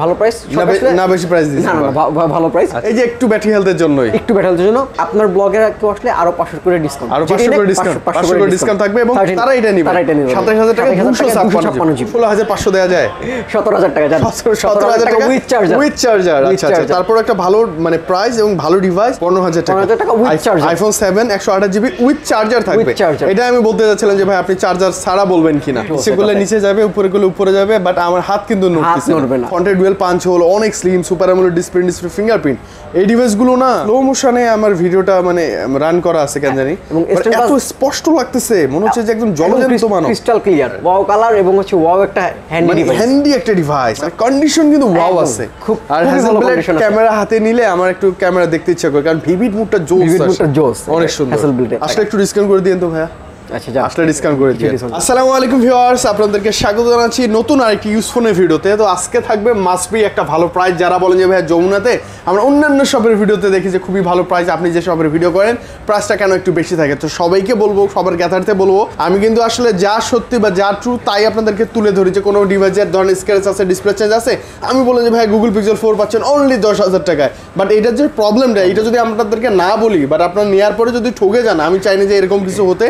ভালো প্রাইস না বেশি দিচ্ছেন না ভালো প্রাইস এই যে একটু ব্যাটারি হেলথের একটু ব্যাটার জন্য আপনার ব্লগের কেউ আসলে আরও পাঁচশো করে ডিসকাউন্ট আরও পাঁচশো করে ডিসকাউন্ট পাঁচশো করে ডিসকাউন্ট থাকবে এবং তারা এটা নিবে। তারা এটা নিবে সাতাশ হাজার টাকা দুশো ছাপ্পান্ন জিবি। ষোলো হাজার পাঁচশো দেওয়া যায়। সতেরো হাজার টাকা যান সতেরো হাজার টাকা উইথ চার্জার উইথ চার্জার আচ্ছা আচ্ছা। তারপর একটা ভালো মানে প্রাইস এবং ভালো ডিভাইস পনেরো হাজার টাকা। 15,000 টাকা with charger। আইফোন সেভেন একশো আঠাশ জিবি উইথ চার্জার থাকবে। এটা আমি বলতে যাচ্ছিলাম যে ভাই আপনি চার্জার ছাড়া বলবেন কিনা। সেগুলো নিচে যাবে উপরে গুলো উপরে যাবে বাট আমার হাত কিন্তু নড়বে না। ফ্রন্টের ডুয়েল পাঞ্চ হোল অনেক slim super AMOLED display display fingerprint এই ডিভাইসগুলো না স্লো মোশনে আমার ভিডিওটা মানে রান করা আছে কেন জানি। এবং এত স্পষ্ট লাগতেছে মনে হচ্ছে যে একদম জলজন্ত মানব। ক্রিস্টাল ক্লিয়ার ওয়াও কালার এবং হচ্ছে ওয়াও একটা হ্যান্ডি মানে ডিভাইস হ্যান্ডি একটা ডিভাইস কন্ডিশন কিন্তু ওয়াও আছে। খুব- আর আছে। ক্যামেরা হাতে নিলে আমার একটু ক্যামেরা দেখতে ইচ্ছা করে কারণ ভিভিড মুডটা জোস Vivid আসে। mood টা জোস। অনেক সুন্দর। আসলে একটু ডিসকাউন্ট করে দিন তো ভাইয়া। আসলে ডিসকাউন্ট করে discount। আসসালামু আলাইকুম ভিউয়ার্স আপনাদেরকে স্বাগত জানাচ্ছি নতুন আরেকটি ভিডিওতে তো আজকে থাকবে মাসবি একটা ভালো প্রাইস যারা বলেন যে যমুনাতে? আমরা অন্যান্য শপের ভিডিওতে দেখি যে খুবই ভালো প্রাইস আপনি যে শপের ভিডিও করেন প্রাইসটা কেন একটু বেশি থাকে? তো সবাইকে বলব সবার গ্যাথার্থে বলব আমি কিন্তু আসলে যা সত্যি বা যা ট্রু তাই আপনাদেরকে তুলে ধরি। যে কোনো ডিভাইসের ধরনের স্ক্র্যাচ আছে ডিসপ্লে চেঞ্জ আছে আমি বললাম যে ভাই গুগল পিক্সেল ফোর পাচ্ছেন অনলি দশ হাজার টাকায়। বাট এটার যে প্রবলেমটা এটা যদি আপনাদেরকে না বলি বাট আপনার নেওয়ার পরে যদি ঠকে যান আমি চাই না যে এরকম কিছু হতে।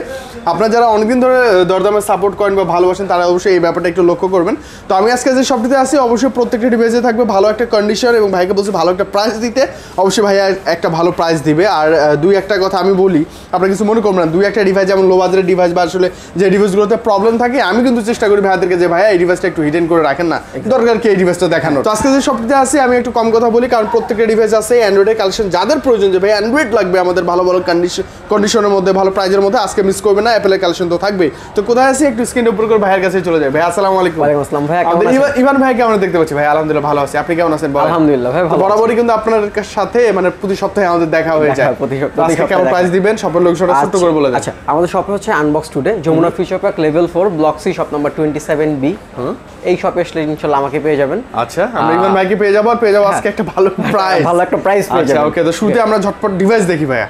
আপনারা যারা অনেকদিন ধরে দরদামে সাপোর্ট করেন বা ভালোবাসেন তারা অবশ্যই এই ব্যাপারটা একটু লক্ষ্য করবেন। তো আমি আজকে যে শপটিতে আসি অবশ্যই প্রত্যেকটা ডিভাইসে থাকবে ভালো একটা কন্ডিশন এবং ভাইকে বলছি ভালো একটা প্রাইস দিতে। অবশ্যই ভাইয়া একটা ভালো প্রাইস দিবে। আর দুই একটা কথা আমি বলি আপনারা কিছু মনে করবেন না দুই একটা ডিভাইস যেমন লো বাজারের ডিভাইস বা আসলে যে ডিভাইসগুলোতে প্রবলেম থাকে আমি কিন্তু চেষ্টা করি ভাইয়াদেরকে যে ভাইয়া এই ডিভাইসটা একটু হিডেন করে রাখেন না দরকার কি এই ডিভাইসটা দেখানো তো আজকে যে শপটিতে আসি আমি একটু কম কথা বলি কারণ প্রত্যেকটা ডিভাইস আছে অ্যান্ড্রয়েডের কালেকশন যাদের প্রয়োজন যে ভাই অ্যান্ড্রয়েড লাগবে আমাদের ভালো ভালো কন্ডিশন কন্ডিশনের মধ্যে ভালো প্রাইজের মধ্যে আজকে মিস করবে না অ্যাপেলের কালেকশন তো থাকবে তো কোথায় আছি? একটু স্ক্রিনের উপর করে ভাইয়ের কাছে চলে যায় ভাই আসসালামু আলাইকুম। ওয়ালাইকুম আসসালাম। কেমন ইভান- ইভান ভাই কেমন দেখতে পাচ্ছি? ভাই আলহামদুলিল্লাহ ভালো আছি। আপনি কেমন আছেন? বলেন? আলহামদুলিল্লাহ ভাই ভালো বরাবরই কিন্তু আপনার সাথে মানে প্রতি সপ্তাহে আমাদের দেখা হয়ে যায়। প্রতি সপ- তো আজকে কেমন প্রাইস দিবেন? সবার লোকেশনটা ছোট্ট করে বলে দেন। আচ্ছা আমাদের শপে হচ্ছে unbox today Jamuna future park level four block C shop number twenty seven B এই শপে আসলে ইনশাল্লাহ আমাকে পেয়ে যাবেন। আচ্ছা আমরা ইভান ভাইকে পেয়ে যাব আর পেয়ে যাব আজকে একটা ভালো প্রাইস ভালো একটা প্রাইস পেয়ে আচ্ছা ওকে তো শুরুতে আমরা ঝটপট ডিভাইস দেখি ভাইয়া।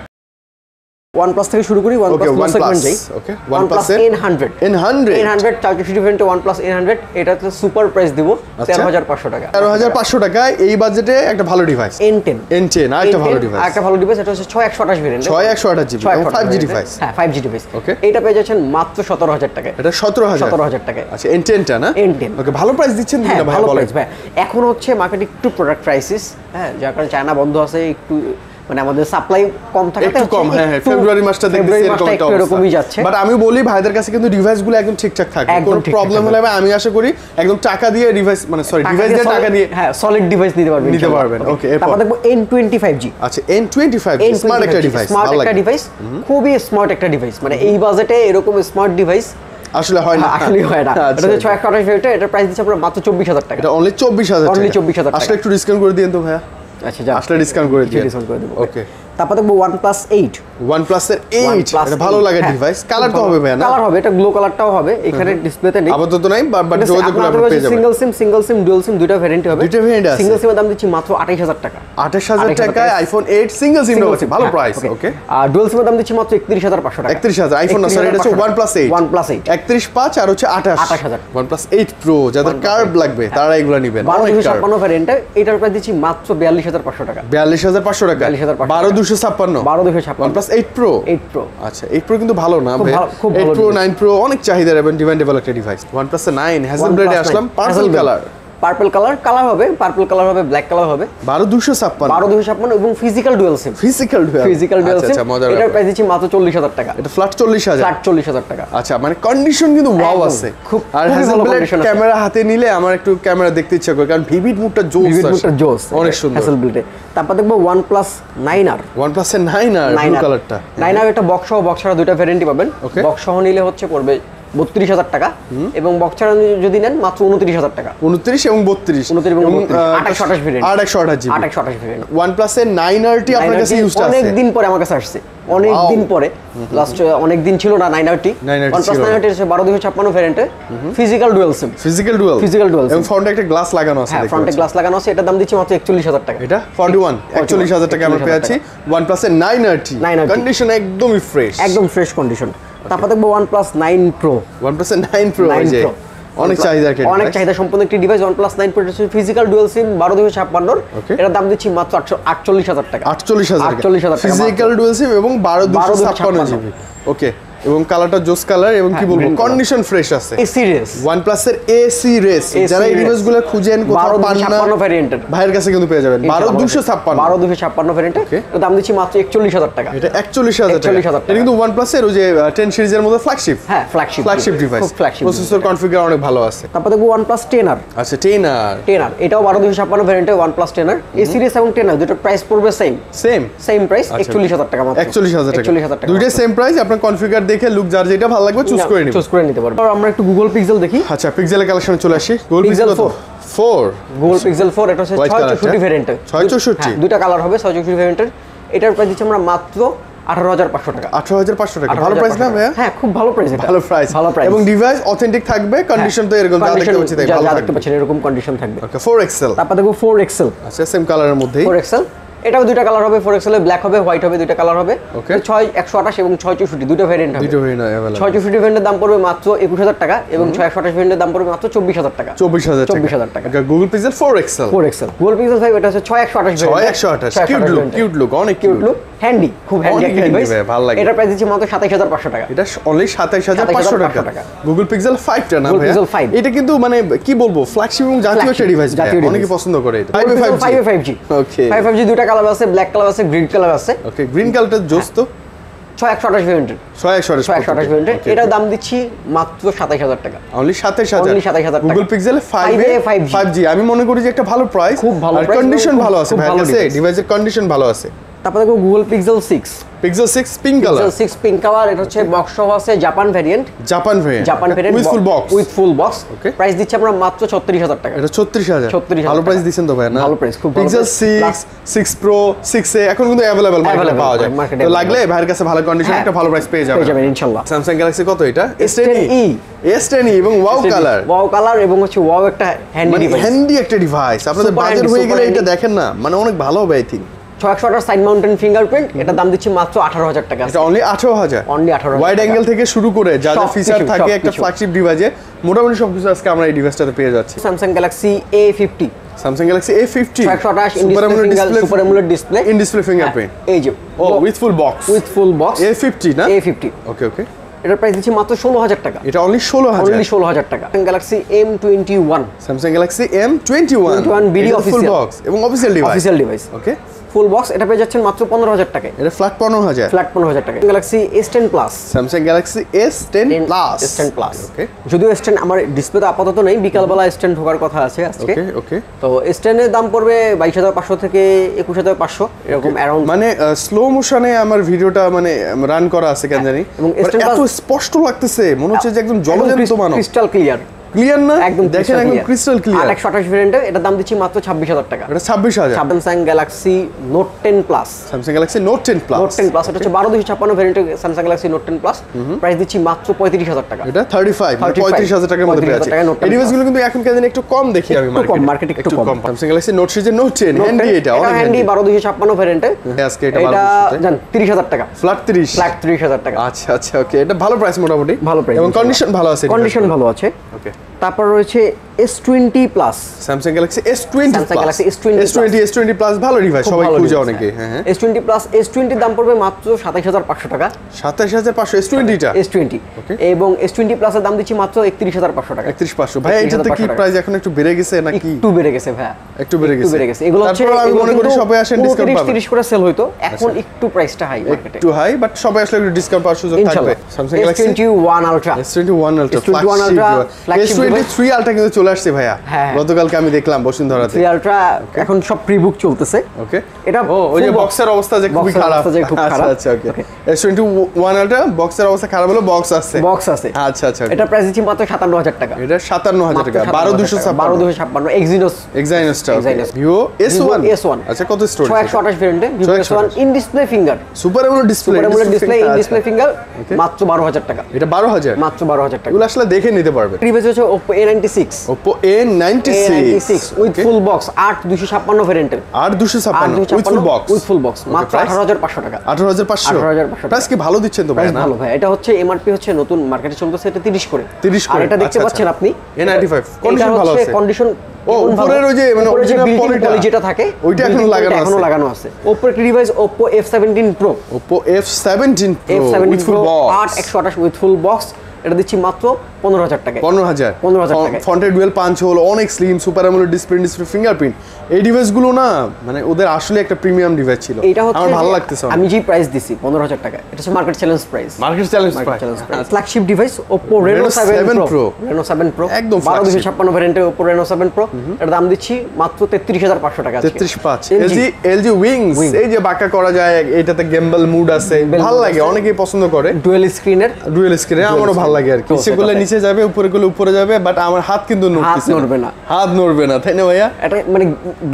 প্লাস থেকে শুরু করি প্লাস OnePlus, সেগমেন্ট যাই এন হান্ড্রেড চারশো ডিফারেন্ট ওয়ান প্লাস এটাতে সুপার প্রাইস দিব আচ্ছা। তেরো হাজার পাঁচশো টাকা। তেরো হাজার পাঁচশো টাকায় এই বাজেটে একটা ভালো device N ten N ten আর একটা ভালো ডিভাইস একটা ভালো ডিভাইস এটা হচ্ছে ছয় একশো আঠাশ ভেরিয়েন্ট ছয় একশো আঠাশ জিবি এবং ডিভাইস হ্যাঁ ফাইভ জি ডিভাইস Okay. এটা পেয়ে যাচ্ছেন মাত্র সতেরো হাজার টাকায়। এটা সতেরো হাজার। সতেরো হাজার টাকায়। আচ্ছা এন টেনটা না? N10 ওকে ভালো প্রাইস দিচ্ছেন হ্যাঁ ভাই ভালো প্রাইস ভাই। এখন হচ্ছে মার্কেটে একটু প্রোডাক্ট ক্রাইসিস হ্যাঁ যার কারণে চায়না বন্ধ আছে একটু মানে আমাদের সাপ্লাই কম একটু কম হ্যাঁ হ্যাঁ ফেব্রুয়ারি মাসটা দেখতেছি এরকম একটা এরকমই যাচ্ছে। বাট আমি বলি ভাইদের কাছে কিন্তু ডিভাইসগুলো একদম ঠিকঠাক থাকে কোনো প্রবলেম হলে আমি আশা করি একদম টাকা দিয়ে ডিভাইস মানে সরি ডিভাইস দিয়ে টাকা দিয়ে হ্যাঁ সলিড ডিভাইস নিতে পারবেন নিতে পারবেন, okay, এরপর? দেখব ফাইভ জি আচ্ছা এন টোয়েন্টি ফাইভ স্মার্ট একটা ডিভাইস স্মার্ট একটা ডিভাইস খুবই স্মার্ট একটা ডিভাইস মানে এই বাজেটে এরকম স্মার্ট ডিভাইস আসলে হয় না। আসলে হয় না। এটা আচ্ছা। হচ্ছে ছয় একশো আঠাশ ভেরিয়েন্ট প্রাইস দিচ্ছে আপনার মাত্র চব্বিশ হাজার টাকা। এটা অনলি চব্বিশ হাজার Only 24,000 টাকা। আসলে একটু ডিসকাউন্ট করে দিন তো ভাইয়া। আচ্ছা আসলে ডিসকাউন্ট করে দিই ডিসকাউন্ট করে দেবো। ওকে তারপর দেখব ওয়ান প্লাস এইট ওয়ান প্লাসের এইট এটা ভালো লাগে ডিভাইস কালার তো হবে না? কালার হবে এটা গ্লো কালারটাও হবে এখানে ডিসপ্লেতে নেই। আপাতত নাই বাট যোগাযোগ করলে আপনি পেয়ে যাবেন single SIM single SIM dual SIM দুইটা ভ্যারিয়েন্ট হবে। দুইটা variant আছে? সিঙ্গেল সিমের দাম দিচ্ছি মাত্র আঠাইশ হাজার টাকা। 28,000 টাকায় আইফোন এইট সিঙ্গেল সিম রয়েছে। ভালো হ্যাঁ, প্রাইস ওকে আর ডুয়াল সিমের দাম দিচ্ছি মাত্র একত্রিশ হাজার পাঁচশো টাকা। একত্রিশ হাজার আইফোন না সরি এটা হচ্ছে one plus eight one plus eight একত্রিশ পাঁচ আর হচ্ছে আঠাশ। 28,000 ওয়ান প্লাস এইট প্রো যাদের কার্ভ লাগবে তারা এগুলো নিবেন। বারো দুশো ছাপ্পান্ন ভ্যারিয়েন্টে এটার প্রাইস দিচ্ছি মাত্র বিয়াল্লিশ হাজার পাঁচশো টাকা। বিয়াল্লিশ হাজার পাঁচশো টাকা। 42,500 বারো দুশো ছাপ্পান্ন। বারো দুশো ওয়ান ছাপ্পান্ন। Plus eight pro eight pro আচ্ছা এইট প্রো কিন্তু ভালো না খুব এইট প্রো নাইন প্রো অনেক চাহিদার এবং ডিমান্ডেবল একটা ডিভাইস ওয়ান প্লাস নাইন হ্যাজেল ব্লেডে আসলাম parcel colour purple colour colour হবে পার্পল কালার হবে ব্ল্যাক কালার হবে। বারো দুশো ছাপ্পান্ন। বারো দুশো ছাপ্পান্ন এবং physical dual SIM physical physical dual SIM আচ্ছা মজার এটার। প্রাইস দিচ্ছি মাত্র চল্লিশ হাজার টাকা। এটা ফ্ল্যাট চল্লিশ হাজার। ফ্ল্যাট চল্লিশ হাজার টাকা। আচ্ছা মানে কন্ডিশন কিন্তু ওয়াও আছে। খুব- আর আছে। ক্যামেরা হাতে নিলে আমার একটু ক্যামেরা দেখতে ইচ্ছা করে কারণ ভিভিড মুডটা জোস ভিভিড মুডটা জোস অনেক সুন্দর। হ্যাসেল বিল্ডে তারপর দেখব one plus nine R one plus এর নাইন আর ব্লু কালারটা নাইন আর একটা বক্স সহ বক্স ছাড়া দুইটা ভ্যারেন্টি পাবেন. বক্স সহ নিলে হচ্ছে পড়বে বত্রিশ হাজার টাকা। এবং বক্স ছাড়া যদি নেন মাত্র উনত্রিশ হাজার টাকা। উনত্রিশ এবং বত্রিশ। 29 এবং আঠাশ আঠাশ variant। আট একশো আঠাশ জিবি। আট একশো আঠাশ variant one plus nine RT আপনার কাছে ইউজ অনেক দিন পরে আমার কাছে আসছে। অনেক দিন পরে। লাস্ট অনেক দিন ছিল না nine RT one plus nine RT বারো দুশো ছাপ্পান্ন ভ্যারেন্টে physical dual SIM physical dual dual এবং ফ্রন্টে একটা গ্লাস লাগানো আছে হ্যাঁ ফ্রন্টে গ্লাস লাগানো আছে। এটার দাম দিচ্ছি মাত্র একচল্লিশ হাজার টাকা। এটা? ফর্টি ওয়ান একচল্লিশ হাজার টাকা আমরা 41,000 পেয়েছি। ওয়ান প্লাস এর নাইন আরটি 9RT কন্ডিশন একদমই ফ্রেশ একদম ফ্রেশ কন্ডিশন তারপর দেখব one plus nine pro one plus nine pro অনেক চাহিদা অনেক চাহিদা সম্পন্ন একটি device one plus nine protection physical dual SIM বারো দুশো ছাপ্পান্নর। এটা এটার দাম দিচ্ছি মাত্র আটশো আটচল্লিশ হাজার টাকা। আটচল্লিশ হাজার আটচল্লিশ হাজার টাকা ফিজিক্যাল ডুয়েল সিম এবং বারো দুশো ছাপ্পান্ন জিবি ওকে এবং কালারটা জোস কালার এবং কি হ্যাঁ, বলব কন্ডিশন ফ্রেশ আছে। এই সিরিয়াস ওয়ান প্লাসের এসি রেস যারা এই। ডিভাইসগুলো খুঁজেন কোথাও পান না ছাপ্পান্ন ভ্যারিয়েন্টের ভাইয়ের কাছে কিন্তু পেয়ে যাবেন। বারো দুশো ছাপ্পান্ন। বারো দুশো ছাপ্পান্ন ভ্যারিয়েন্টের Okay. দাম দিচ্ছি মাত্র একচল্লিশ হাজার টাকা। এটা একচল্লিশ হাজার টাকা। 41,000 টাকা। এটা কিন্তু ওয়ান প্লাসের ওই যে টেন সিরিজের মধ্যে ফ্ল্যাগশিপ হ্যাঁ ফ্ল্যাগশিপ ফ্ল্যাগশিপ ডিভাইস খুব ফ্ল্যাগশিপ প্রসেসর কনফিগার অনেক ভালো আছে। তারপর দেখব ওয়ান প্লাস টেন আর আচ্ছা টেনার টেন আর এটাও বারো দুশো ছাপ্পান্ন ভ্যারিয়েন্টের one plus ten R A series এবং টেন আর দুটোর প্রাইস পড়বে সেম সেম সেম প্রাইস আচ্ছা। একচল্লিশ হাজার টাকা মাত্র। একচল্লিশ হাজার টাকা। একচল্লিশ হাজার টাকা দুইটাই সেম প্রাইস আপনার কনফিগার দেখে লুক যার যেটা ভালো লাগবে চুজ করে নিবেন চুজ করে নিতে পারব। আর আমরা একটু গুগল পিক্সেল দেখি। আচ্ছা পিক্সেলের কালেকশনে চলে আসি। গোল Pixel Pixel four Google Pixel four এটা হচ্ছে White ছয় color চৌষট্টি টা? ভ্যারিয়েন্টের 664? দুইটা কালার হবে ছয় চৌষট্টি ভ্যারিয়েন্টের এটার প্রাইস দিচ্ছি আমরা মাত্র আঠারো হাজার পাঁচশো টাকা। আঠারো হাজার পাঁচশো টাকা। ভালো প্রাইস না ভাইয়া? হ্যাঁ খুব ভালো প্রাইস ভালো প্রাইস ভালো প্রাইস এবং ডিভাইস অথেন্টিক থাকবে কন্ডিশন তো এরকম যা দেখতে পাচ্ছি তাই ভালো দেখতে পাচ্ছেন এরকম কন্ডিশন থাকবে। ওকে এক্সেল তারপর দেখো ফোর এক্সেল আচ্ছা সেম কালারের মধ্যেই। ফোর এক্সেল এটাও দুইটা কালার হবে ফোর এক্সেল ব্ল্যাক হবে হোয়াইট হবে দুইটা কালার হবে. ছয় একশো আঠাশ এবং ছয় চৌষট্টি দুটো ভ্যারিয়েন্ট হবে। ছয় চৌষট্টি ভ্যারিয়েন্টের দাম পড়বে মাত্র একুশ হাজার টাকা এবং ছয় একশো আঠাশ ভ্যারিয়েন্টের দাম পড়বে মাত্র চব্বিশ হাজার টাকা। চব্বিশ হাজার চব্বিশ হাজার টাকা। Google Pixel four XL four XL Google Pixel five এটা হচ্ছে ছয় একশো আঠাশ ছয় একশো আঠাশ। কিউট লুক কিউট লুক অনেক কিউট লুক হ্যান্ডি খুব হ্যান্ডি একটা ডিভাইস ভালো লাগে। এটার প্রাইস দিচ্ছি মাত্র সাতাইশ হাজার পাঁচশো টাকা। এটা অনলি সাতাইশ হাজার পাঁচশো 27,500 টাকা। গুগল পিক্সেল ফাইভটা না Google ভাইয়া? Pixel 5 এটা কিন্তু মানে কি বলব ফ্ল্যাগশিপ এবং জাতীয় একটা ডিভাইস অনেকে পছন্দ করে এটা। Five five five five G okay five five G দুটা কালার আছে ব্ল্যাক কালার আছে গ্রিন কালার আছে। ওকে গ্রিন কালারটা জোস তো? ছয় একশো আঠাশ ভ্যারিয়েন্টের ছয় একশো আঠাশ ছয় একশো আঠাশ ভ্যারিয়েন্টের এটার দাম দিচ্ছি মাত্র সাতাইশ হাজার টাকা। অনলি সাতাইশ হাজার? Only 27,000 টাকা। Google Pixel five 5A, 5G five G আমি মনে করি যে একটা ভালো প্রাইস খুব ভালো কন্ডিশন ভালো আছে ভাই কাছে ডিভাইসের কন্ডিশন ভালো আছে। তারপর দেখো Google Pixel six Pixel six pink colour Pixel six pink colour এটা হচ্ছে বক্স সহ আছে Japan variant Japan variant Japan variant with full box with full box okay price দিচ্ছি আমরা মাত্র ছত্রিশ হাজার টাকা। এটা ছত্রিশ হাজার। 36,000 ভালো প্রাইস। দিচ্ছেন তো ভাই না? ভালো price, খুব Pixel. Six six pro six A এখন কিন্তু অ্যাভেলেবল মার্কেটে পাওয়া যায়। তো। লাগলে ভাইয়ের কাছে ভালো কন্ডিশন হ্যাঁ। একটা ভালো প্রাইস পেয়ে যাবে পেয়ে যাবেন ইনশাল্লাহ। স্যামসাং গ্যালাক্সি কত এটা? S10e এস টেন এবং ওয়াও কালার ওয়াও কালার এবং হচ্ছে ওয়াও একটা হ্যান্ডি ডিভাইস হ্যান্ডি একটা ডিভাইস আপনাদের বাজেট হয়ে গেলে এটা দেখেন না। মানে অনেক ভালো হবে আই থিঙ্ক ছয় একশো আঠাশ সাইড মাউন্টেন ফিঙ্গারপ্রিন্ট এটা দাম দিচ্ছি মাত্র আঠারো হাজার টাকা। এটা অনলি আঠারো হাজার। Only 18,000 wide. অ্যাঙ্গেল থেকে শুরু করে যা যা ফিচার থাকে একটা ফ্ল্যাগশিপ ডিভাইসে মোটামুটি সব কিছু আজকে আমরা এই ডিভাইসটাতে পেয়ে যাচ্ছি। Samsung Galaxy A fifty Samsung Galaxy A fifty super AMOLED display in display fingerprint এই যে। ও with full box with full box A fifty না? এ ফিফটি ওকে ওকে এটার প্রাইস দিচ্ছি মাত্র ষোলো হাজার টাকা। এটা অনলি ষোলো হাজার। অনলি ষোলো হাজার টাকা। Galaxy M twenty one Samsung Galaxy M twenty one 21 BD full official। Box এবং official device official device okay full box এটা পেয়ে যাচ্ছেন মাত্র পনেরো হাজার টাকায়। এটা ফ্ল্যাট পনেরো হাজার। ফ্ল্যাট পনেরো হাজার টাকা Galaxy S ten plus Samsung Galaxy S ten plus S ten plus okay যদিও এস টেন আমার ডিসপ্লেতে আপাতত নেই বিকালবেলা এস টেন ঢোকার কথা আছে আজকে। ওকে তো এস টেনের দাম পড়বে বাইশ হাজার পাঁচশো থেকে একুশ হাজার পাঁচশো এরকম অ্যারাউন্ড মানে স্লো মোশনে আমার ভিডিওটা মানে রান করা আছে কেন জানি। এবং S10 এত স্পষ্ট লাগতেছে মনে হচ্ছে যে একদম জলজন্ত মানব ক্রিস্টাল ক্লিয়ার ক্লিয়ার না? একদম দেখেন একদম ক্রিস্টাল ক্লিয়ার একশো আঠাশ ভ্যারিয়েন্টে এটার দাম দিচ্ছি মাত্র ছাব্বিশ হাজার টাকা। এটা ছাব্বিশ হাজার। Samsung Galaxy note ten plus Samsung Galaxy note ten plus note ten plus এটা হচ্ছে বারো দুশো ছাপ্পান্ন ভ্যারিয়েন্টে Samsung Galaxy note ten plus price দিচ্ছি মাত্র পঁয়ত্রিশ হাজার টাকা। এটা 35 পঁয়ত্রিশ হাজার টাকার মধ্যে পেয়ে 35,000 আছে Note 10 এই ডিভাইসগুলো কিন্তু এখন কেন একটু কম দেখি আমি একটু কম, market একটু কম। স্যামসাং গ্যালাক্সি নোট সিরিজের নোট টেন হ্যান্ডি এটা অনেক হ্যান্ডি হ্যান্ডি বারো দুশো ছাপ্পান্ন ভ্যারিয়েন্টে আজকে এটা এটা জান তিরিশ হাজার টাকা। ফ্ল্যাট তিরিশ। ফ্ল্যাট তিরিশ হাজার টাকা। আচ্ছা আচ্ছা ওকে এটা ভালো প্রাইস মোটামুটি। ভালো price, এবং কন্ডিশন ভালো। আছে। কন্ডিশন ভালো আছে। তারপর রয়েছে S twenty plus Samsung Galaxy S twenty Samsung Galaxy S20 S twenty S twenty plus ভালো ডিভাইস সবাই খুঁজে অনেকে হ্যাঁ হ্যাঁ। এস টোয়েন্টি প্লাস এস টোয়েন্টির দাম পড়বে মাত্র সাতাইশ হাজার পাঁচশো টাকা। সাতাশ হাজার পাঁচশো এস টোয়েন্টিটা এস টোয়েন্টি. এবং এস টোয়েন্টি প্লাসের দাম দিচ্ছি মাত্র একত্রিশ হাজার পাঁচশো টাকা। একত্রিশ পাঁচশো। ভাই 31,500 এটাতে কি প্রাইস এখন একটু বেড়ে গেছে নাকি? একটু বেড়ে গেছে ভাইয়া। একটু বেড়ে গেছে। বেড়ে গেছে। এগুলো হচ্ছে আমি মনে করি সবাই আসেন ডিসকাউন্ট 29, পাবেন। 30 করে সেল হইতো। এখন একটু প্রাইসটা হাই মার্কেটে একটু হাই বাট সবাই আসলে একটু ডিসকাউন্ট পাওয়ার সুযোগ থাকবে। Samsung S Galaxy twenty one ultra S twenty one ultra S21 Ultra, S flagship twenty three ultra কিন্তু চলে আসছে ভাইয়া। হ্যাঁ। গতকালকে আমি দেখলাম বসুন্ধরাতে। থ্রি আলট্রা এখন সব প্রি বুক চলতেছে। ওকে এটা ও ওই যে বক্সের অবস্থা যে খুবই খারাপ। অবস্থা খুব আচ্ছা খারাপ। আচ্ছা okay Okay. S twenty one ultra বক্সের অবস্থা খারাপ হলো বক্স আছে। বক্স আছে। আচ্ছা আচ্ছা এটা প্রাইস দিচ্ছি মাত্র সাতান্ন হাজার টাকা। এটা সাতান্ন হাজার টাকা বারো দুশো বারো দুশো ছাপ্পান্ন এক্সিনোস এক্সাইনাসটা Exynos। Vivo S one S one আচ্ছা কত স্টোরেজ ছয় একশো আঠাশ ভেরিয়েন্টে Vivo S one in display finger super AMOLED display super AMOLED display in আচ্ছা। ডিসপ্লে ফিঙ্গার মাত্র বারো হাজার টাকা। এটা বারো হাজার মাত্র বারো হাজার টাকা। এগুলো আসলে দেখে নিতে পারবে। প্রিভিয়াস হচ্ছে Oppo A ninety six six six with full box আট দুশো ছাপ্পান্ন ভেরিয়েন্টের আর দুশো ছাপ্পান্ন with full box with full box মাত্র আঠারো হাজার পাঁচশো টাকা। আঠারো হাজার পাঁচশো? 18,500 প্রাইস কি ভালো দিচ্ছেন তো ভাই ভালো ভাই। এটা হচ্ছে এমআরপি হচ্ছে নতুন মার্কেটে চলতেছে এটা 30 করে। 30 করে, এটা দেখতে আচ্ছা, পাচ্ছেন আচ্ছা। আপনি N95 condition ভালো আছে। কন্ডিশন ও, উপরের ওই যে মানে original polyটা, যেটা থাকে ওইটা এখনও লাগানো polyটা এখনও আছে। লাগানো আছে। Oppo একটি device Oppo F17 Pro Oppo F17 Pro F17 with full Pro box 8 128 with full box এটা দিচ্ছি মাত্র 15000 টাকায়। পনেরো হাজার? 15,000 টাকায়। ফ্রন্টের ডুয়েল পাঞ্চ হল অনেক slim super AMOLED display display fingerprint এই ডিভাইসগুলো না মানে ওদের আসলে একটা প্রিমিয়াম ডিভাইস ছিল। এটা হচ্ছে আমার ভালো লাগতেছে আমি যে প্রাইস দিছি 15000 টাকা এটা হচ্ছে market challenge price market challenge price flagship device Oppo Reno Reno 7 7 Pro Pro। Reno 7 Pro একদম 12256 ভ্যারিয়েন্টের Oppo Reno 7 Pro এর দাম দিচ্ছি মাত্র 33500 টাকা তেত্রিশ পাঁচ। এলজি এলজি উইংস এই যে বাঁকা করা যায় এইটাতে গেম্বল মুড আছে। ভালো লাগে অনেকেই পছন্দ করে। ডুয়েল স্ক্রিনের ডুয়েল স্ক্রিনে আমারও ভালো লাগে আর কি। নিচে। নিচে যাবে উপরে করলে উপরে যাবে বাট আমার হাত কিন্তু নড়বে না। হাত নড়বে না তাই না ভাইয়া? এটা মানে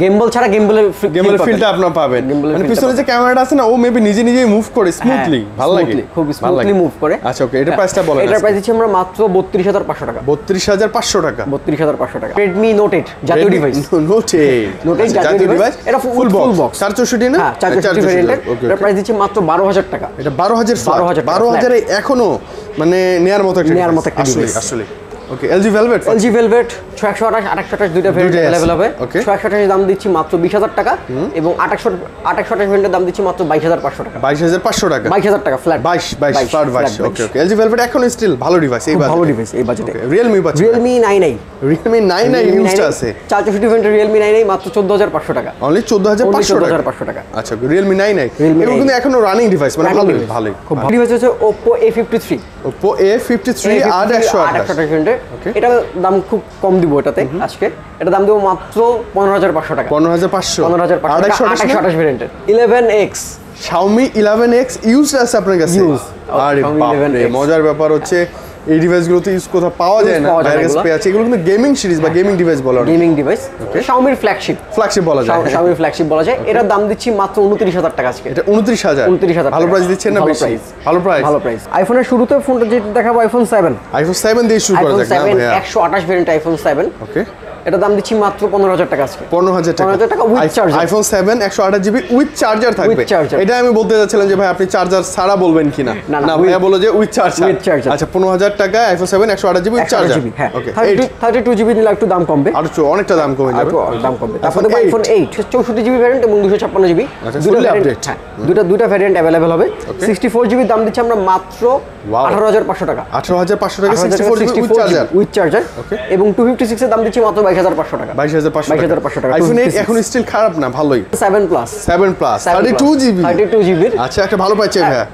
গেমবল ছাড়া গেমবলের গেমের ফিলটা আপনার পাবেন। মানে পিছনে যে ক্যামেরাটা আছে না ও মেবি নিজে নিজেই মুভ করে স্মুথলি ভালো লাগে। হ্যাঁ, খুব স্মুথলি মুভ করে। আচ্ছা ওকে এটা প্রাইসটা বলেন এটার প্রাইস দিচ্ছি আমরা মাত্র 32500 টাকা। বত্রিশ হাজার পাঁচশো টাকা। 32500 টাকা। Redmi Note 8 জাতীয় ডিভাইস নোট Note eight জাতীয় device। এটা ফুল বক্স box। চার চৌষট্টি না? হ্যাঁ 464 ভ্যারিয়েন্টের ওকে এটার প্রাইস দিচ্ছি মাত্র 12000 টাকা। এটা বারো হাজার 12,000 টাকা বারো হাজারে এখনও মানে নেয়ার মতো একটা নেয়ার মতো একটা আসলে device। আসলে okay LG velvet LG velvet 628 828 দুইটা ভেরিয়েন্ট দুইটাই আছে। अवेलेबल হবে Okay. 628 দাম দিচ্ছি মাত্র 20000 টাকা এবং 828 828 ভেরিয়েন্টের দাম দিচ্ছি মাত্র 22500 টাকা বাইশ হাজার পাঁচশো টাকা 22000 টাকা ফ্ল্যাট বাইশ বাইশ ফ্লাট বাইশ ওকে ওকে এলজি ভেলভেট এখনো স্টিল ভালো ডিভাইস এই খুব ভালো বাজেটে ডিভাইস এই বাজেটে রিয়েলমি পাচ্ছে Realme 9i Realme nine nine ইউজটা আছে 464 ভেরিয়েন্টের Realme 9i মাত্র 14500 টাকা অনলি চোদ্দ হাজার Only পাঁচশো টাকা 14,500 টাকা। আচ্ছা রিয়েলমি নাইন নাইন Realme এগুলো 9i কিন্তু এখনো রানিং ডিভাইস মানে ভালোই ভালোই খুব ভালো ডিভাইস হচ্ছে Oppo A53 Oppo A fifty three আট একশো আঠাশ Okay. এটা দাম খুব কম দিব এটাতে আজকে। এটা দাম দেবো মাত্র পনেরো হাজার পাঁচশো টাকা। পনেরো হাজার পাঁচশো। পনেরো হাজার আট একশো আঠাশ পাঁচশো ভেরিয়েন্টের eleven X Xiaomi eleven X use আছে আপনার কাছে। আরে Xiaomi বাপরে 11X মজার ব্যাপার হচ্ছে এই ডিভাইসগুলো তো ইউজ কোথাও পাওয়া যায় না ভাইরাস এগুলো। পেয়ে আছে এগুলো? কিন্তু গেমিং সিরিজ বা গেমিং ডিভাইস বলা হয়। গেমিং ডিভাইস শাওমির ফ্ল্যাগশিপ ফ্ল্যাগশিপ বলা যায়। শাওমির ফ্ল্যাগশিপ বলা যায়। এটার দাম দিচ্ছি মাত্র উনত্রিশ হাজার টাকা আজকে। এটা উনত্রিশ হাজার। উনত্রিশ হাজার ভালো প্রাইস দিচ্ছেন না বেশি? ভালো প্রাইস ভালো প্রাইস আইফোনের শুরুতে ফোনটা যেটা দেখাবো আইফোন 7 আইফোন 7 দিয়ে শুরু করা যাক না? একশো আঠাশ ভেরিয়েন্ট আইফোন 7 ওকে এটা দাম দিচ্ছি মাত্র পনেরো হাজার টাকা আজকে। পনেরো হাজার টাকা। টাকা with charger। আইফোন সেভেন একশো আঠাশ জিবি উইথ চার্জার থাকবে। Charger। এটা আমি বলতে চাচ্ছিলাম যে ভাই আপনি চার্জার ছাড়া বলবেন কিনা? না, না, ভাইয়া বলো যে উইথ চার্জার with charger। আচ্ছা পনেরো হাজার টাকা আইফোন সেভেন একশো আঠাশ জিবি উইথ চার্জার হ্যাঁ। ওকে থার্টি টু জিবি নিলে একটু দাম কমবে। আর অনেকটা দাম কমে যাবে। দাম কমবে। তারপর দেখো 8 আইফোন এইট চৌষট্টি জিবি ভ্যারিয়েন্ট এবং দুশো ছাপ্পান্ন জিবি আচ্ছা, দুটো ভ্যারিয়েন্ট হ্যাঁ দুটা দুটা ভ্যারিয়েন্ট অ্যাভেলেবেল হবে। সিক্সটি ফোর জিবি দাম দিচ্ছি আমরা মাত্র। আঠারো হাজার পাঁচশো টাকা। আঠারো হাজার পাঁচশো টাকা sixty four GB with charger with charger. এবং টু ফিফটি সিক্সের দাম দিচ্ছি মাত্র বাইশ হাজার পাঁচশো টাকা। বাইশ হাজার পাঁচশো বাইশ হাজার পাঁচশো টাকা। আইফোন এইট এখন স্টিল খারাপ না ভালোই। Seven plus seven plus thirty two GB thirty two জিবির আচ্ছা একটা ভালো পাচ্ছি ভাইয়া।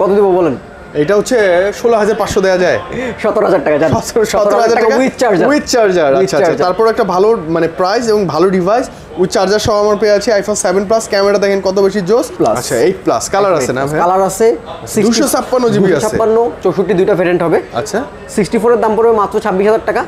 কত দিব বলেন? এটা হচ্ছে ষোলো হাজার পাঁচশো দেওয়া যায়। সতেরো হাজার টাকা সতেরো হাজার টাকা উইথ চার্জার উইথ চার্জার আচ্ছা আচ্ছা। তারপর একটা ভালো মানে প্রাইস এবং ভালো ডিভাইস উইথ চার্জার সহ আমার পেয়ে আছে আইফোন সেভেন প্লাস ক্যামেরা দেখেন কত বেশি জোস। Plus। আচ্ছা এইট প্লাস কালার আছে না কালার আছে। 256 GB আছে। ছাপ্পান্ন চৌষট্টি দুইটা ভ্যারিয়েন্ট হবে। আচ্ছা। সিক্সটি ফোরের দাম পড়বে মাত্র ছাব্বিশ হাজার টাকা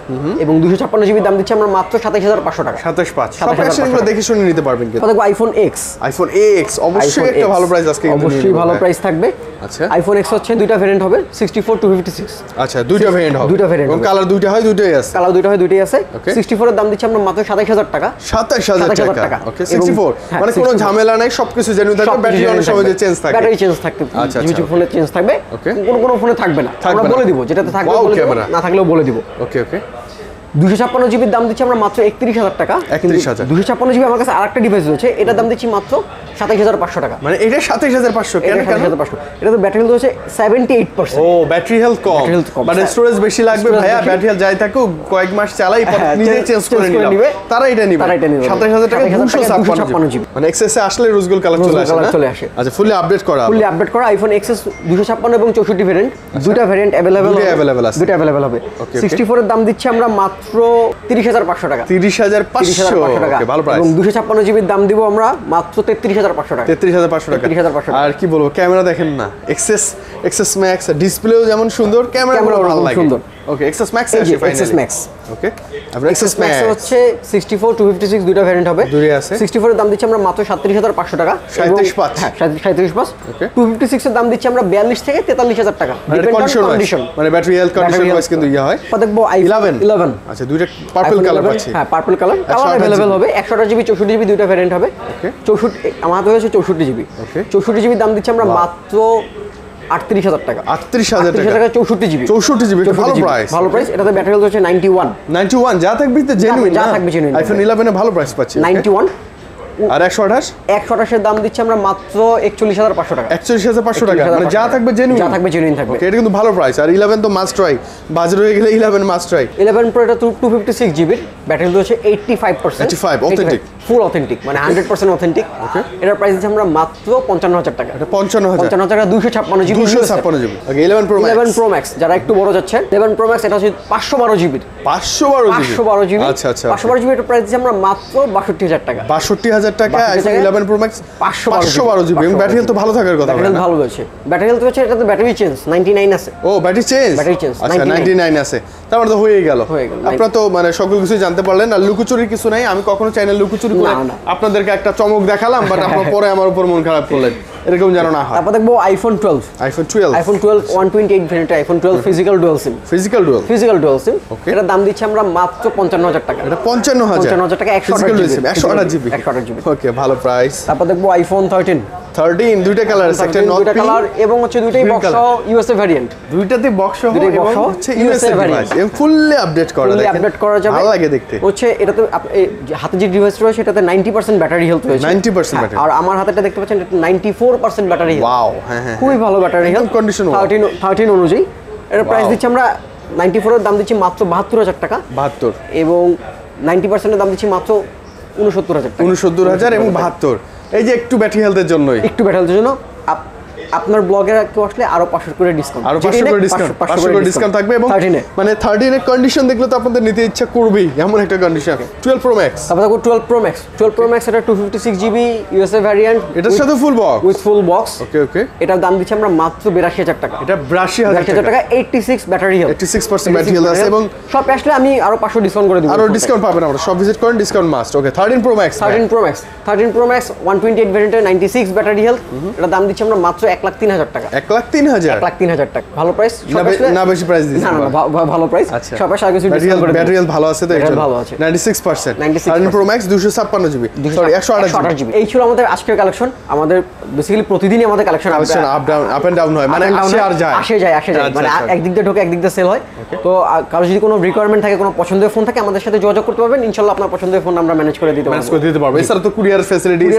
এবং দুশো ছাপ্পান্ন জিবির দাম দিচ্ছে আমরা মাত্র সাতাশ হাজার পাঁচশো টাকা। সাতাশ পাঁচ। 27,500 অ্যাকশনগুলো দেখে শুনে নিতে পারবেন কিন্তু। আইফোন এক্স আইফোন এক্স অবশ্যই একটা ভালো প্রাইস আজকে অবশ্যই ভালো হ্যাঁ। প্রাইস থাকবে। আচ্ছা। আইফোন এক্স হচ্ছে দুইটা ভ্যারিয়েন্ট হবে sixty four two fifty six আচ্ছা দুইটা ভেরিয়েন্ট হবে। দুইটা variant এবং কালার দুইটা হয় দুইটাই আছে। কালার দুইটা হয় দুইটাই আছে। Okay. সিক্সটি ফোরের দাম দিচ্ছি আমরা মাত্র সাতাইশ হাজার টাকা। সাতাশ হাজার 27,000 টাকা। ওকে এবং- সিক্সটি ফোর হ্যাঁ, মানে কোনো ঝামেলা নাই সবকিছু জেনুইন থাকবে ব্যাটারি অনেক সময় যে চেঞ্জ থাকে ব্যাটারি চেঞ্জ থাকতে আচ্ছা, কিছু। ফোনে চেঞ্জ থাকবে. কোনো কোনো ফোনে থাকবে না। থাকবে আমরা বলে দিব যেটাতে থাকবে বলে না থাকলেও বলে দিব। ওকে ওকে দুশো ছাপ্পান্ন জিবির দাম দিচ্ছি আমরা মাত্র একত্রিশ হাজার টাকা। 31,000 দুশো ছাপ্পান্ন জিবি আমার কাছে আরেকটা ডিভাইস রয়েছে এটার দাম দিচ্ছি মাত্র সাতাইশ হাজার পাঁচশো টাকা। মানে এটা সাতাইশ হাজার পাঁচশো সাতাইশ হাজার পাঁচশো। এটা তো ব্যাটারি হেলথ হচ্ছে সেভেন্টি এইট পার্সেন্ট ও ব্যাটারি হেলথ কম। Health কম, মানে হ্যাঁ। স্টোরেজ বেশি লাগবে ভাইয়া ব্যাটারি হেলথ যাই থাকুক কয়েক মাস চালাই হ্যাঁ, নিজে চেঞ্জ করে নিবে। তারা এটা নিবে। তারা এটা নিবে। সাতাইশ হাজার টাকা দুশো ছাপ্পান্ন জিবি। মানে এক্সেসে আসলে রোজগুল কালার চলে আসে চলে আসে। আচ্ছা ফুললি আপডেট করা ফুললি আপডেট করা আইফোন এক্সএস দুশো ছাপ্পান্ন এবং চৌষট্টি ভ্যারিয়েন্ট দুইটা ভ্যারিয়েন্ট অ্যাভেলেবেল দুটোই available আছে। দুটো অ্যাভেলেবেল হবে। সিক্সটি ফোরের দাম দিচ্ছি আমরা মাত্র তিরিশ হাজার পাঁচশো টাকা। তিরিশ হাজার তিরিশ হাজার পাঁচশো পাঁচশো টাকা ভালো প্রাইস এবং দুশো ছাপ্পান্ন জিবির দাম দিব আমরা মাত্র তেত্রিশ হাজার পাঁচশো টাকা। তেত্রিশ হাজার পাঁচশো টাকা। 33,500 টাকা। আর কি বলব ক্যামেরা দেখেন না এক্সেস এক্সেস ম্যাক্স ডিসপ্লেও যেমন সুন্দর ক্যামেরা ক্যামেরা ভালো লাগে। সুন্দর। ওকে এক্সএস ম্যাক্স আছে। ওকে আপনার এক্সএস ম্যাক্স ম্যাক্স হচ্ছে 64 256 দুইটা ভ্যারিয়েন্ট হবে। দুটোই আছে। 64 এর দাম দিচ্ছি আমরা মাত্র 37500 টাকা। 37 পাঁচ। হ্যাঁ 37 পাঁচ। 256 এর দাম দিচ্ছি আমরা 42 থেকে 43000 টাকা। কন্ডিশন মানে ব্যাটারি হেলথ কন্ডিশন ওয়াইজ কিন্তু ইয়ে হয়। দেখব 11 11 আচ্ছা দুইটা পার্পল কালার পাচ্ছি। হ্যাঁ পার্পল কালার কালার 128 অ্যাভেলেবেল হবে। 128 জিবি 64 জিবি দুইটা ভ্যারিয়েন্ট হবে। Okay. 64 আমার হাতে হয়েছে 64 জিবি Okay. 64 জিবি দাম দিচ্ছি আমরা মাত্র 38000 টাকা। 38000 38000 টাকা। টাকা 64 জিবি। 64 জিবি ভালো প্রাইস ভালো প্রাইস এটাতে ব্যাটারি হেলথ হচ্ছে 91 91 যা থাকবে জেনুইন যা থাকবে genuine আইফোন 11 ভালো প্রাইস পাচ্ছি। okay? 91 আর 128 একশো আঠাশের দাম দিচ্ছি আমরা মাত্র একচল্লিশ হাজার পাঁচশো টাকা। 41500 টাকা। মানে যা থাকবে জেনুইন যা থাকবে জেনুইন থাকবে। এটা কিন্তু ভালো প্রাইস আর 11 তো মাস্ট ট্রাই বাজার হয়ে গেলে 11 মাস্ট ট্রাই ইলেভেন প্রো এটা টু ফিফটি সিক্স জিবির ব্যাটারি হচ্ছে eighty five percent 85, authentic. Full authentic মানে হান্ড্রেড পার্সেন্ট অথেন্টিক এটার প্রাইস দিচ্ছি আমরা মাত্র পঞ্চান্ন হাজার টাকা। এটা 55000 পঞ্চান্ন হাজার টাকা দুশো ছাপ্পান্ন GB 256 GB okay 11 pro eleven pro max যারা একটু বড় যাচ্ছে ইলেভেন প্রো ম্যাক্স এটা হচ্ছে পাঁচশো বারো জিবির 512 জিবি পাঁচশো বারো জিবি আচ্ছা আচ্ছা পাঁচশো বারো জিবি এটার প্রাইস দিচ্ছি আমরা মাত্র বাষট্টি হাজার টাকা। 62000 টাকা 62,000 আইফোন 11 প্রো ম্যাক্স 512 512 জিবি এবং ব্যাটারি তো ভালো থাকার কথা ব্যাটারি ভালো রয়েছে ব্যাটারি হেলথ হচ্ছে এটাতে ব্যাটারি চেঞ্জ নাইনটি নাইন আছে। ও ব্যাটারি চেঞ্জ ব্যাটারি চেঞ্জ আচ্ছা 99 99 আছে। তার মানে তো হয়েই গেল। হয়ে গেল। আপনারা তো মানে সকল কিছু জানতে পারলেন। আর লুকোচুরির কিছু নাই। আমি কখনো চাই না লুকোচুরি করে না, না। আপনাদেরকে একটা চমক দেখালাম বাট আপনার পরে আমার উপর মন খারাপ করলেন। এরকম যেন না হয়। তারপর দেখব iPhone twelve iPhone 12 iPhone twelve one twenty eight variant iPhone twelve physical dual SIM physical dual physical dual SIM. এটার দাম দিচ্ছি আমরা মাত্র পঞ্চান্ন হাজার টাকা। এটা 55000 55,000 টাকা, 128 ফিজিক্যাল জিবি একশো 128 জিবি 128 ওকে ভালো প্রাইস তারপর দেখব আইফোন থার্টিন 13 দুইটা কালার আছে একটা নট দুইটা কালার এবং হচ্ছে দুইটাই বক্স color। ইউএসএ ভ্যারিয়েন্ট দুইটাতে বক্স সহ এবং হচ্ছে ইউএসএ। ডিভাইস এবং ফুললি আপডেট করা দেখেন আপডেট করা যাবে। ভালো লাগে দেখতে। হচ্ছে এটাতে হাতে যে ডিভাইস রয়েছে সেটাতে নাইনটি পার্সেন্ট ব্যাটারি হেলথ রয়েছে। 90% হ্যাঁ, battery। আর আমার হাতেটা দেখতে পাচ্ছেন ফোর পার্সেন্ট ব্যাটারি ওয়াও হ্যাঁ হ্যাঁ খুবই ভালো battery health wow। Thirteen thirteen অনুযায়ী। এর প্রাইস। দিচ্ছি আমরা নাইনটি ফোরের দাম দিচ্ছি মাত্র বাহাত্তর হাজার টাকা। 72 এবং নাইনটি পার্সেন্টের দাম দিচ্ছি মাত্র উনসত্তর হাজার টাকা। উনসত্তর হাজার এবং বাহাত্তর। এই যে একটু ব্যাটারি হেলথের জন্যই। একটু ব্যাটারি হেলথের জন্য। আপনার ব্লগে কেউ আসলে আরও পাঁচশো করে ডিসকাউন্ট আরও পাঁচশো করে ডিসকাউন্ট পাঁচশো করে ডিসকাউন্ট থাকবে এবং থার্টিনে মানে থার্টিন এর কন্ডিশন দেখলে তো আপনাদের নিতে ইচ্ছা করবেই এমন একটা কন্ডিশন টুয়েলভ প্রো ম্যাক্স তারপর দেখো twelve pro max twelve pro max এটা two fifty six GB USA variant এটার সাথে full box with full box okay okay এটার দাম দিচ্ছি আমরা মাত্র বিরাশি হাজার টাকা। এটা বিরাশি হাজার বিরাশি হাজার টাকা। টাকা eighty six battery health 86% battery health আছে এবং সব আসলে আমি আরও পাঁচশো ডিসকাউন্ট করে দিব। আরও ডিসকাউন্ট পাবেন আমরা সব ভিজিট করেন discount must okay thirteen pro max thirteen pro max thirteen pro max one twenty eight ভ্যারিয়েন্টের ninety six battery health এটার দাম দিচ্ছি আমরা মাত্র এক লাখ তিন হাজার টাকা। এক লাখ তিন হাজার? এক লাখ তিন হাজার টাকা। ভালো প্রাইস না বেশি প্রাইস দিচ্ছি না না না, ভা- ভা- ভালো প্রাইস আচ্ছা। সবাই সারা কিছু ব্যাটারি ডিসকাউন্ট করে ব্যাটারি দিব। ভালো আছে তো এই ভালো আছে। 96% 96% 13 pro max 256 GB sorry 128 GB GB এই ছিল আমাদের আজকের কালেকশন আমাদের বেসিক্যালি প্রতিদিনই আমাদের collection up down up and down হয়। মানে আসে আর যায়। আসে যায় আসে যায়। আচ্ছা, মানে আচ্ছা। একদিক দিয়ে ঢোকে একদিক দিয়ে সেল হয়। তো কারও যদি কোনো রিকোয়ারমেন্ট থাকে কোনো পছন্দের ফোন থাকে আমাদের সাথে যোগাযোগ করতে পারবেন। ইনশাল্লাহ আপনার পছন্দের ফোন আমরা ম্যানেজ করে দিতে ম্যানেজ পারব। করে দিতে পারব। এছাড়া তো কুরিয়ার ফ্যাসিলিটি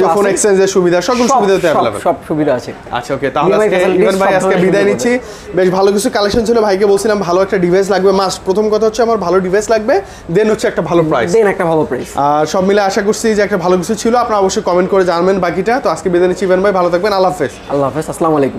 তো ফোন এক্সচেঞ্জের সুবিধা সকল সব- সুবিধাতে সব- সব সুবিধা আছে। আচ্ছা ওকে তাহলে আজকে ভাই আজকে বিদায় নিচ্ছি। বেশ ভালো কিছু কালেকশন ছিল। ভাইকে বলছিলাম ভালো একটা ডিভাইস লাগবে। মাস্ট প্রথম কথা হচ্ছে আমার ভালো ডিভাইস লাগবে দেন হচ্ছে একটা ভালো প্রাইস দেন একটা ভালো প্রাইস আর সব মিলে আশা করছি যে একটা ভালো কিছু ছিল। আপনারা অবশ্যই কমেন্ট করে জানবেন বাকিটা। তো আজকে বিদায় নিচ্ছি ইভান ভাই ভালো থাকবেন। আল্লাহ হাফেজ। আল্লাহ হাফেজ। আসসালামু আলাইকুম।